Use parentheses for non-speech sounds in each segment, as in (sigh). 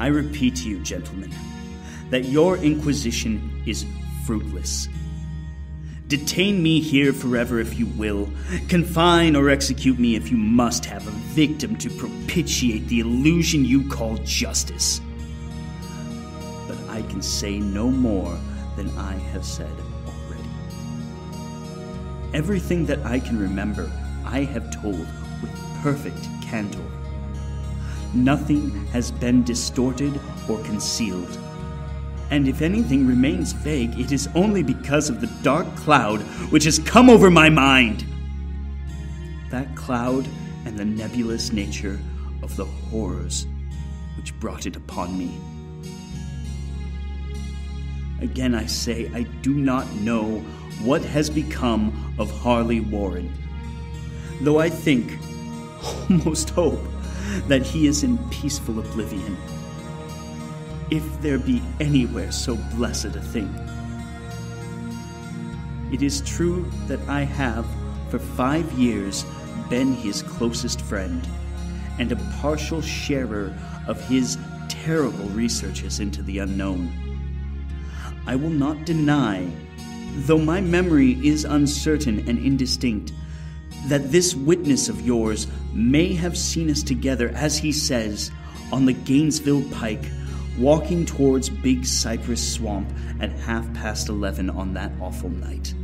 I repeat to you, gentlemen, that your inquisition is fruitless. Detain me here forever if you will. Confine or execute me if you must have a victim to propitiate the illusion you call justice. But I can say no more than I have said already. Everything that I can remember, I have told with perfect candor. Nothing has been distorted or concealed and if anything remains vague, it is only because of the dark cloud which has come over my mind. That cloud and the nebulous nature of the horrors which brought it upon me. Again, I say, I do not know what has become of Harley Warren, though I think, (laughs) almost hope, that he is in peaceful oblivion if there be anywhere so blessed a thing. It is true that I have, for five years, been his closest friend, and a partial sharer of his terrible researches into the unknown. I will not deny, though my memory is uncertain and indistinct, that this witness of yours may have seen us together, as he says, on the Gainesville Pike walking towards Big Cypress Swamp at half past eleven on that awful night.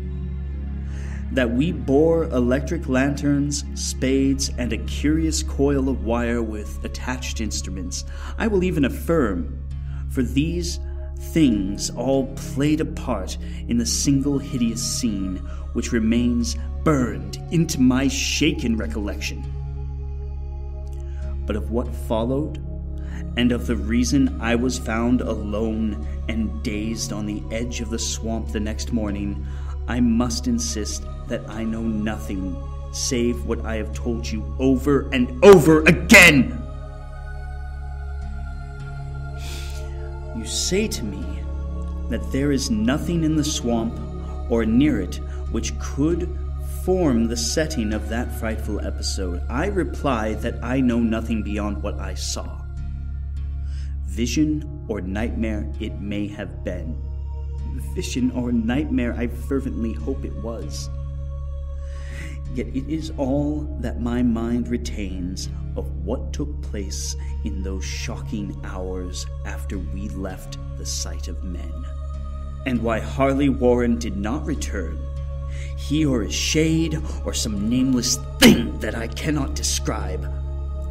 That we bore electric lanterns, spades, and a curious coil of wire with attached instruments, I will even affirm, for these things all played a part in the single hideous scene which remains burned into my shaken recollection. But of what followed, and of the reason I was found alone and dazed on the edge of the swamp the next morning, I must insist that I know nothing save what I have told you over and over again. You say to me that there is nothing in the swamp or near it which could form the setting of that frightful episode. I reply that I know nothing beyond what I saw. Vision or nightmare it may have been. Vision or nightmare I fervently hope it was. Yet it is all that my mind retains of what took place in those shocking hours after we left the sight of men. And why Harley Warren did not return, he or his shade or some nameless thing that I cannot describe,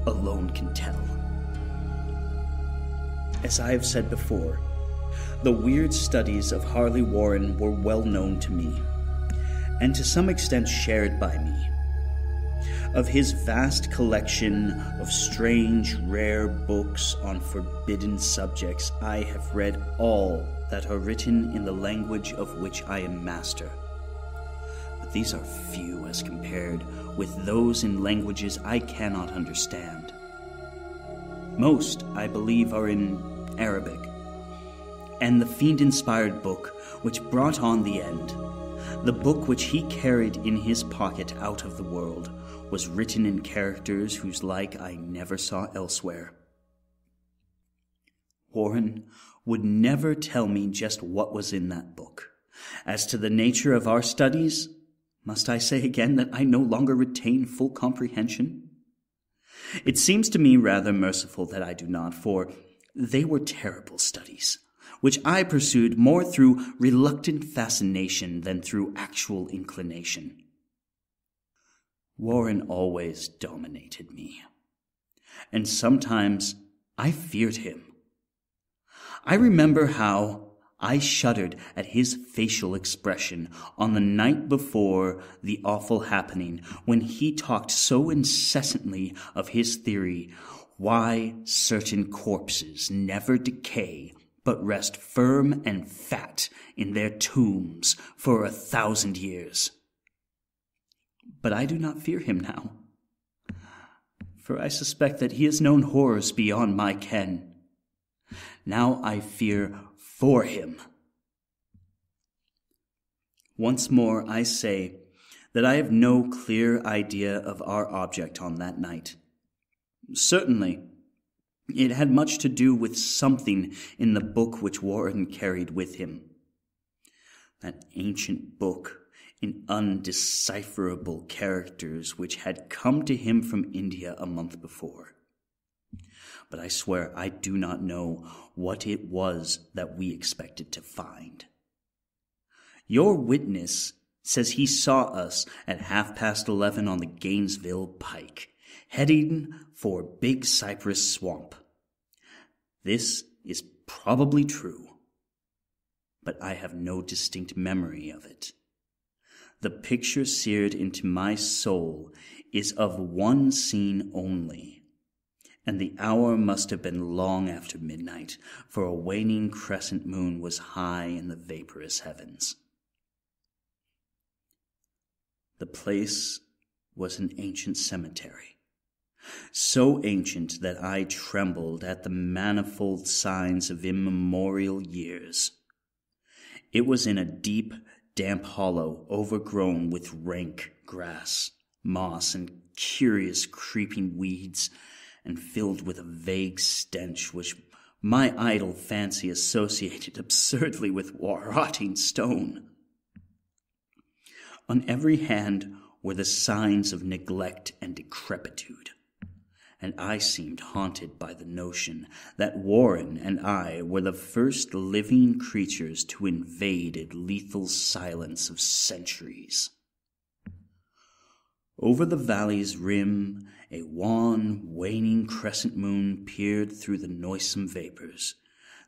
alone can tell. As I have said before, the weird studies of Harley Warren were well known to me, and to some extent shared by me. Of his vast collection of strange, rare books on forbidden subjects, I have read all that are written in the language of which I am master. These are few as compared with those in languages I cannot understand. Most, I believe, are in Arabic, and the fiend inspired book which brought on the end. The book which he carried in his pocket out of the world was written in characters whose like I never saw elsewhere. Warren would never tell me just what was in that book. As to the nature of our studies, must I say again that I no longer retain full comprehension? It seems to me rather merciful that I do not, for they were terrible studies, which I pursued more through reluctant fascination than through actual inclination. Warren always dominated me, and sometimes I feared him. I remember how I shuddered at his facial expression on the night before the awful happening when he talked so incessantly of his theory why certain corpses never decay, but rest firm and fat in their tombs for a thousand years. But I do not fear him now, for I suspect that he has known horrors beyond my ken. Now I fear for him. Once more I say that I have no clear idea of our object on that night. Certainly, It had much to do with something in the book which Warren carried with him. That ancient book in undecipherable characters which had come to him from India a month before. But I swear I do not know what it was that we expected to find. Your witness says he saw us at half past eleven on the Gainesville Pike, heading for Big Cypress Swamp. This is probably true, but I have no distinct memory of it. The picture seared into my soul is of one scene only, and the hour must have been long after midnight, for a waning crescent moon was high in the vaporous heavens. The place was an ancient cemetery, so ancient that I trembled at the manifold signs of immemorial years. It was in a deep, damp hollow overgrown with rank grass, moss, and curious creeping weeds, and filled with a vague stench which my idle fancy associated absurdly with rotting stone. On every hand were the signs of neglect and decrepitude, and I seemed haunted by the notion that Warren and I were the first living creatures to invade the lethal silence of centuries. Over the valley's rim, a wan, waning crescent moon peered through the noisome vapors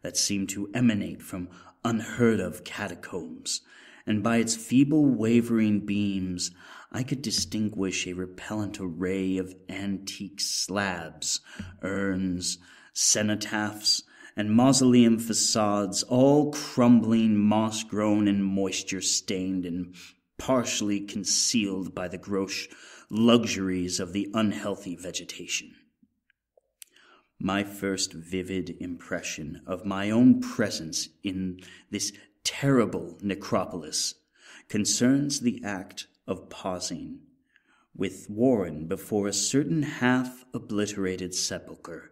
that seemed to emanate from unheard of catacombs and by its feeble wavering beams I could distinguish a repellent array of antique slabs, urns, cenotaphs, and mausoleum facades, all crumbling, moss grown, and moisture stained, and partially concealed by the gross luxuries of the unhealthy vegetation. My first vivid impression of my own presence in this terrible necropolis concerns the act of pausing with Warren before a certain half obliterated sepulchre,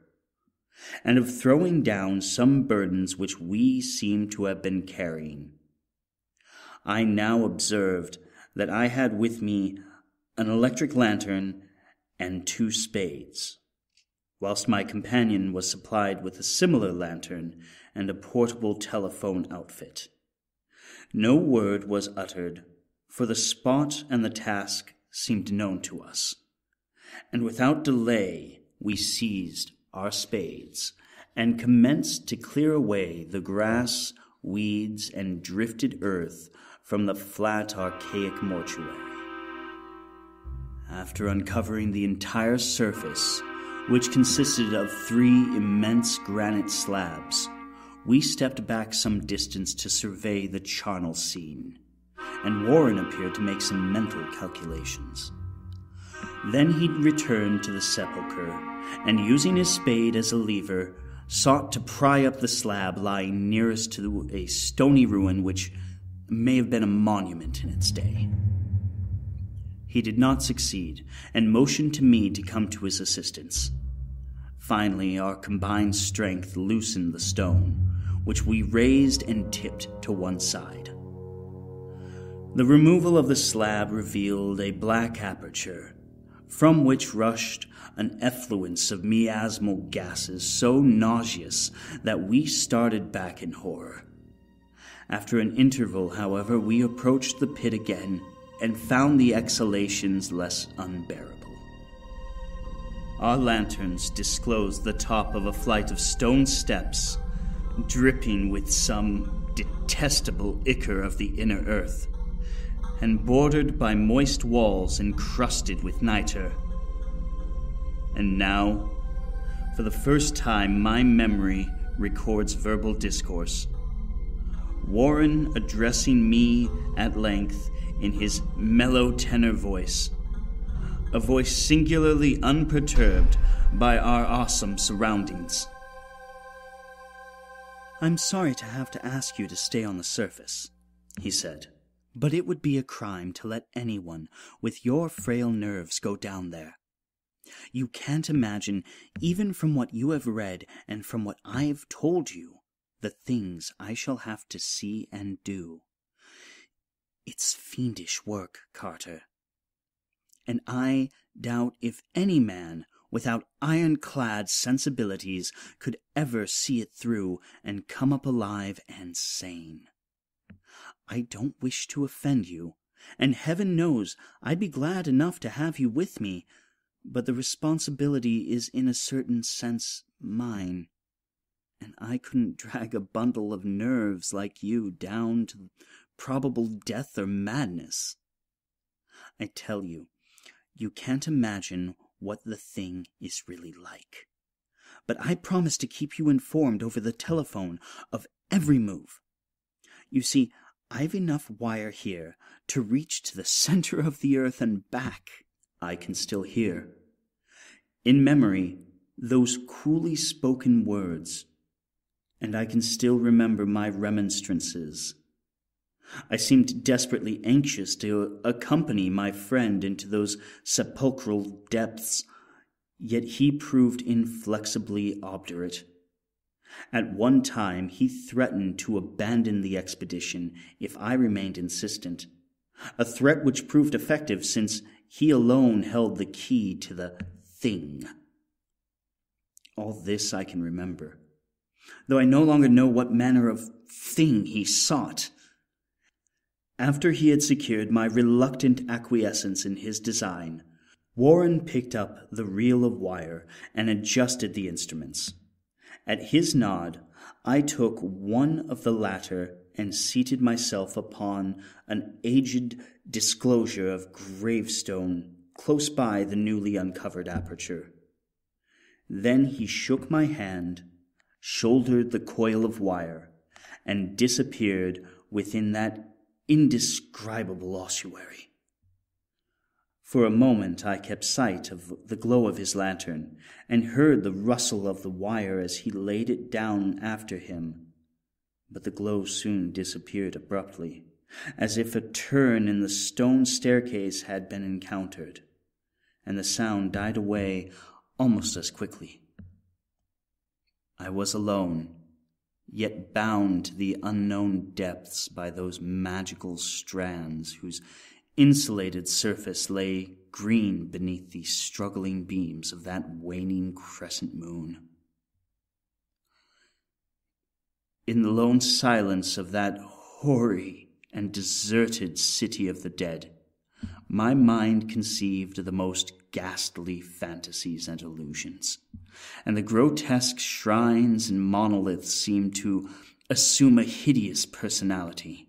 and of throwing down some burdens which we seem to have been carrying. I now observed that I had with me an electric lantern and two spades, whilst my companion was supplied with a similar lantern and a portable telephone outfit. No word was uttered, for the spot and the task seemed known to us. And without delay, we seized our spades and commenced to clear away the grass, weeds, and drifted earth from the flat, archaic mortuary. After uncovering the entire surface, which consisted of three immense granite slabs, we stepped back some distance to survey the charnel scene, and Warren appeared to make some mental calculations. Then he returned to the sepulchre, and using his spade as a lever, sought to pry up the slab lying nearest to a stony ruin which may have been a monument in its day. He did not succeed, and motioned to me to come to his assistance. Finally, our combined strength loosened the stone, which we raised and tipped to one side. The removal of the slab revealed a black aperture, from which rushed an effluence of miasmal gases so nauseous that we started back in horror. After an interval, however, we approached the pit again and found the exhalations less unbearable. Our lanterns disclosed the top of a flight of stone steps dripping with some detestable ichor of the inner earth, and bordered by moist walls encrusted with nitre. And now, for the first time, my memory records verbal discourse. Warren addressing me at length in his mellow tenor voice, a voice singularly unperturbed by our awesome surroundings. I'm sorry to have to ask you to stay on the surface, he said, but it would be a crime to let anyone with your frail nerves go down there. You can't imagine, even from what you have read and from what I have told you, the things I shall have to see and do. It's fiendish work, Carter. And I doubt if any man without ironclad sensibilities could ever see it through and come up alive and sane. I don't wish to offend you, and heaven knows I'd be glad enough to have you with me, but the responsibility is in a certain sense mine, and I couldn't (laughs) drag a bundle of nerves like you down to probable death or madness. I tell you, you can't imagine what the thing is really like. But I promise to keep you informed over the telephone of every move. You see, I've enough wire here to reach to the (laughs) center of the earth and back. I can still hear. In memory, those coolly spoken words, and I can still remember my remonstrances. I seemed desperately anxious to accompany my friend into those sepulchral depths, yet he proved inflexibly obdurate. At one time he threatened to abandon the expedition if I remained insistent, a threat which proved effective since he alone held the key to the thing. All this I can remember, though I no longer know what manner of thing he sought. After he had secured my reluctant acquiescence in his design, Warren picked up the reel of wire and adjusted the instruments. At his nod, I took one of the latter and seated myself upon an aged disclosure of gravestone close by the newly uncovered aperture. Then he shook my hand, shouldered the coil of wire, and disappeared within that indescribable ossuary. For a moment I kept sight of the glow of his lantern, and heard the rustle of the wire as he laid it down after him. But the glow soon disappeared abruptly, as if a turn in the stone staircase had been encountered, and the sound died away almost as quickly. I was alone yet bound to the unknown depths by those magical strands whose insulated surface lay green beneath the struggling beams of that waning crescent moon. In the lone silence of that hoary and deserted city of the dead, my mind conceived the most ghastly fantasies and illusions, and the grotesque shrines and monoliths seemed to assume a hideous personality,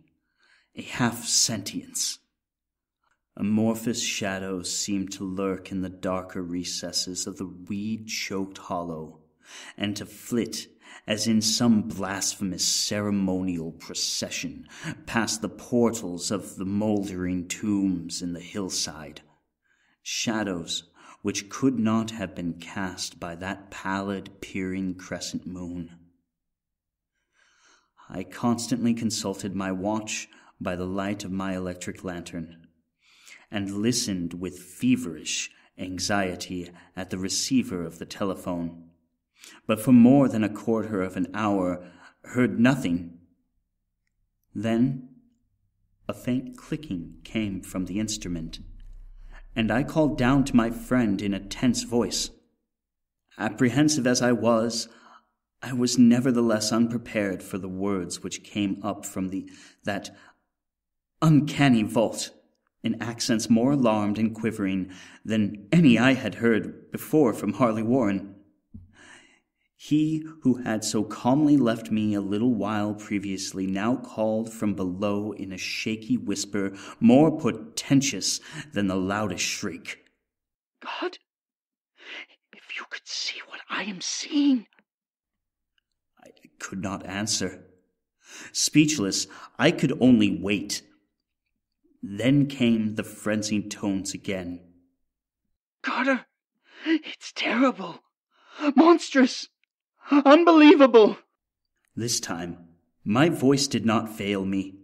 a half sentience. Amorphous shadows seemed to lurk in the darker recesses of the weed choked hollow, and to flit as in some blasphemous ceremonial procession past the portals of the mouldering tombs in the hillside shadows which could not have been cast by that pallid, peering crescent moon. I constantly consulted my watch by the light of my electric lantern, and listened with feverish anxiety at the receiver of the telephone, but for more than a quarter of an hour heard nothing. Then a faint clicking came from the instrument and I called down to my friend in a tense voice. Apprehensive as I was, I was nevertheless unprepared for the words which came up from the that uncanny vault in accents more alarmed and quivering than any I had heard before from Harley Warren. He who had so calmly left me a little while previously now called from below in a shaky whisper more portentous than the loudest shriek. God, if you could see what I am seeing. I could not answer. Speechless, I could only wait. Then came the frenzied tones again. Carter, it's terrible, monstrous. Unbelievable! This time, my voice did not fail me,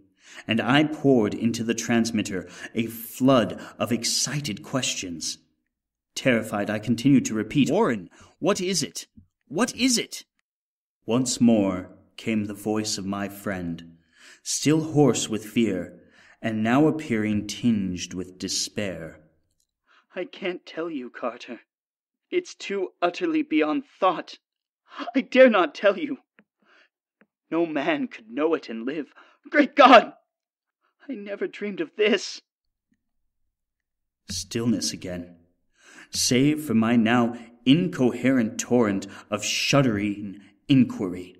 and I poured into the transmitter a flood of excited questions. Terrified, I continued to repeat, Warren, what is it? What is it? Once more came the voice of my friend, still hoarse with fear, and now appearing tinged with despair. I can't tell you, Carter. It's too utterly beyond thought. I dare not tell you. No man could know it and live. Great God! I never dreamed of this. Stillness again, save for my now incoherent torrent of shuddering inquiry.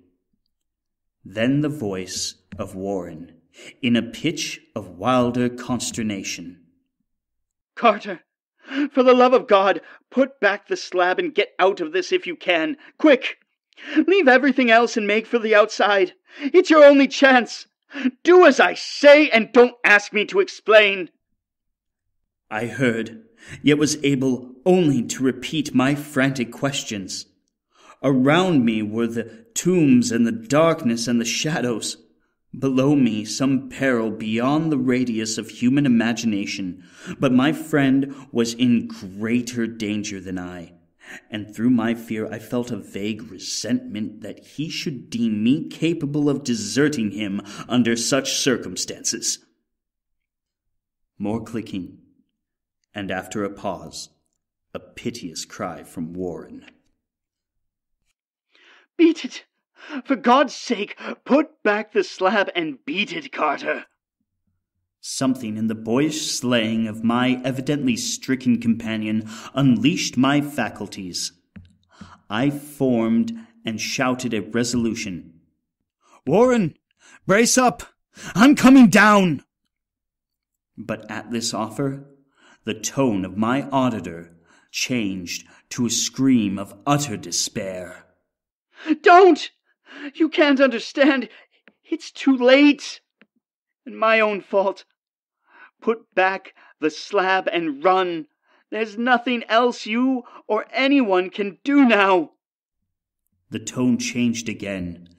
Then the voice of Warren, in a pitch of wilder consternation. Carter, for the love of God, put back the slab and get out of this if you can. Quick! Leave everything else and make for the outside. It's your only chance. Do as I say and don't ask me to explain. I heard, yet was able only to repeat my frantic questions. Around me were the tombs and the darkness and the shadows. Below me some peril beyond the radius of human imagination, but my friend was in greater danger than I, and through my fear I felt a vague resentment that he should deem me capable of deserting him under such circumstances. More clicking, and after a pause, a piteous cry from Warren. Beat it! For God's sake, put back the slab and beat it, Carter. Something in the boyish slaying of my evidently stricken companion unleashed my faculties. I formed and shouted a resolution. Warren, brace up! I'm coming down! But at this offer, the tone of my auditor changed to a scream of utter despair. Don't! You can't understand. It's too late. And my own fault. Put back the slab and run. There's nothing else you or anyone can do now. The tone changed again,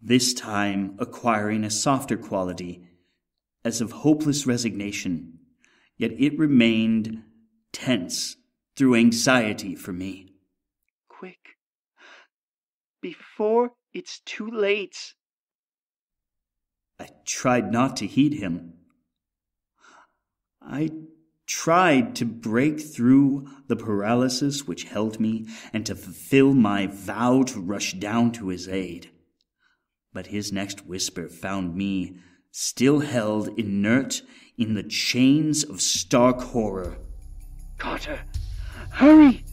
this time acquiring a softer quality, as of hopeless resignation, yet it remained tense through anxiety for me. Quick, before it's too late. I tried not to heed him. I tried to break through the paralysis which held me and to fulfill my vow to rush down to his aid. But his next whisper found me still held inert in the chains of stark horror. Carter, hurry!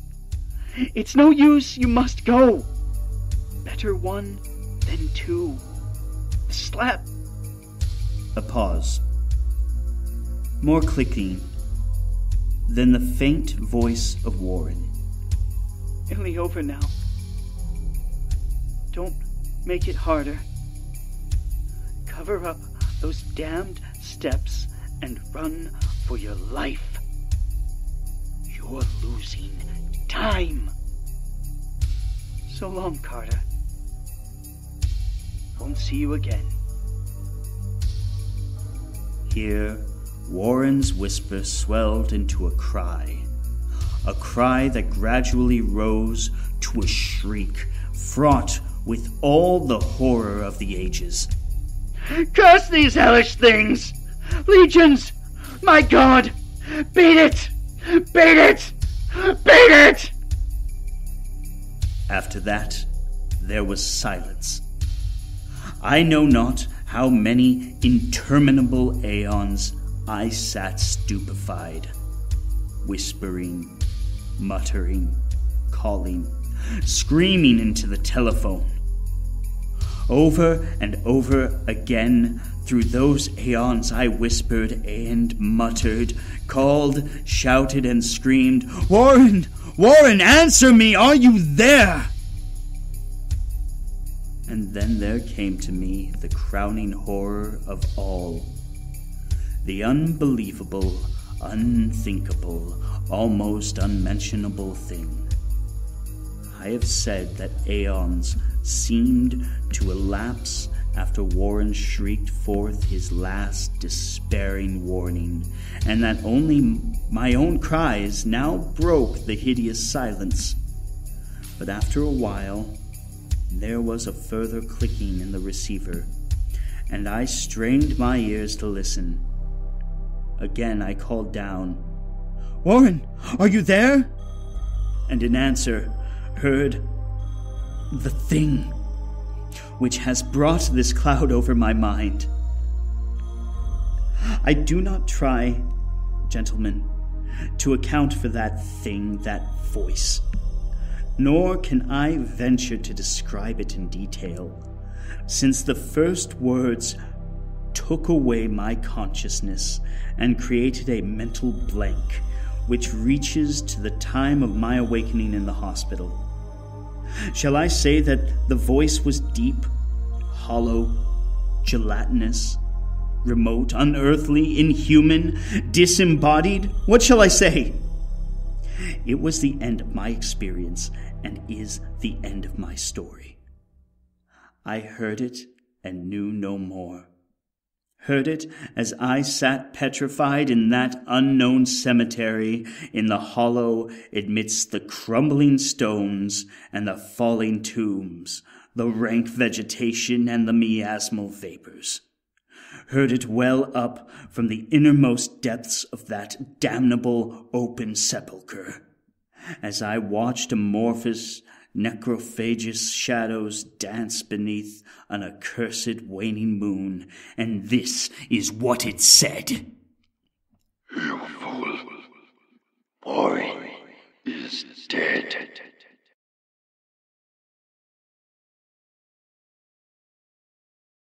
It's no use, you must go. Better one than two. A Slap. A pause. More clicking. Then the faint voice of Warren. Nearly over now. Don't make it harder. Cover up those damned steps and run for your life. You're losing time. So long, Carter. Won't see you again. Here, Warren's whisper swelled into a cry, a cry that gradually rose to a shriek fraught with all the horror of the ages. Curse these hellish things! Legions! My God! Beat it! Beat it! Beat it! After that, there was silence. I know not how many interminable aeons I sat stupefied, whispering, muttering, calling, screaming into the telephone. Over and over again, through those aeons, I whispered and muttered, called, shouted, and screamed, Warren! Warren, answer me! Are you there? And then there came to me the crowning horror of all the unbelievable, unthinkable, almost unmentionable thing. I have said that aeons seemed to elapse after Warren shrieked forth his last despairing warning, and that only my own cries now broke the hideous silence. But after a while, there was a further clicking in the receiver, and I strained my ears to listen. Again I called down, Warren, are you there? And in answer, heard the thing which has brought this cloud over my mind. I do not try, gentlemen, to account for that thing, that voice, nor can I venture to describe it in detail, since the first words took away my consciousness and created a mental blank which reaches to the time of my awakening in the hospital. Shall I say that the voice was deep, hollow, gelatinous, remote, unearthly, inhuman, disembodied? What shall I say? It was the end of my experience and is the end of my story. I heard it and knew no more heard it as I sat petrified in that unknown cemetery in the hollow amidst the crumbling stones and the falling tombs, the rank vegetation and the miasmal vapors. Heard it well up from the innermost depths of that damnable open sepulchre. As I watched amorphous necrophageous shadows dance beneath an accursed waning moon, and this is what it said. You fool. Ori is dead.